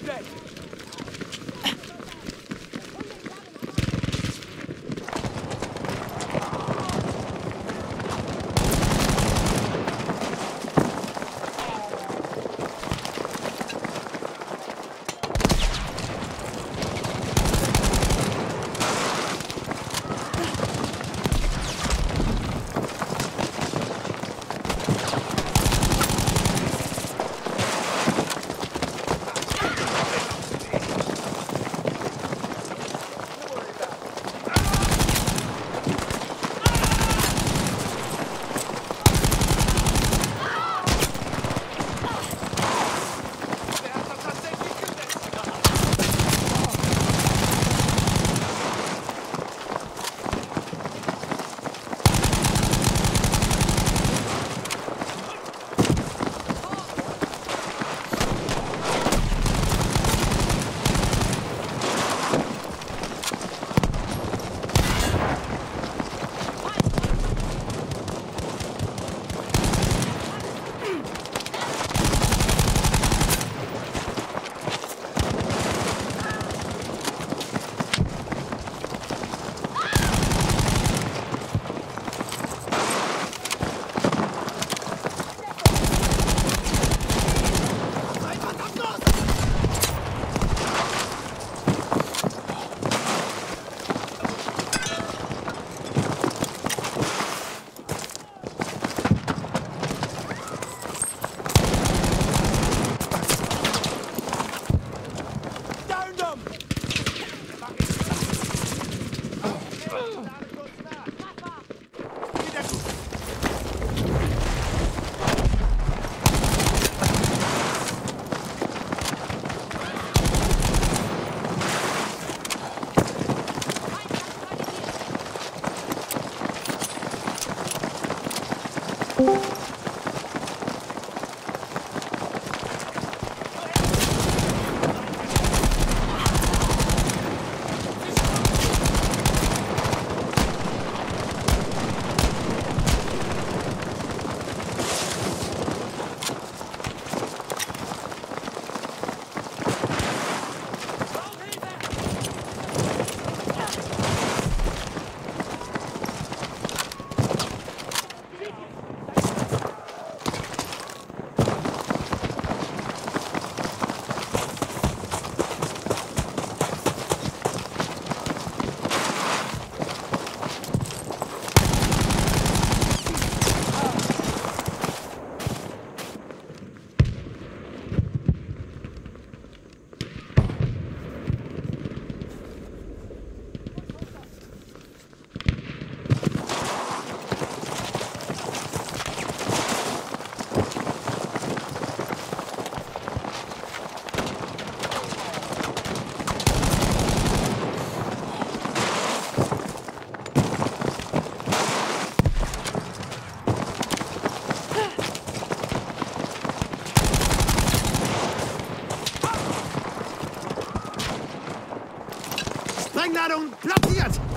dead. Sprengladung platziert!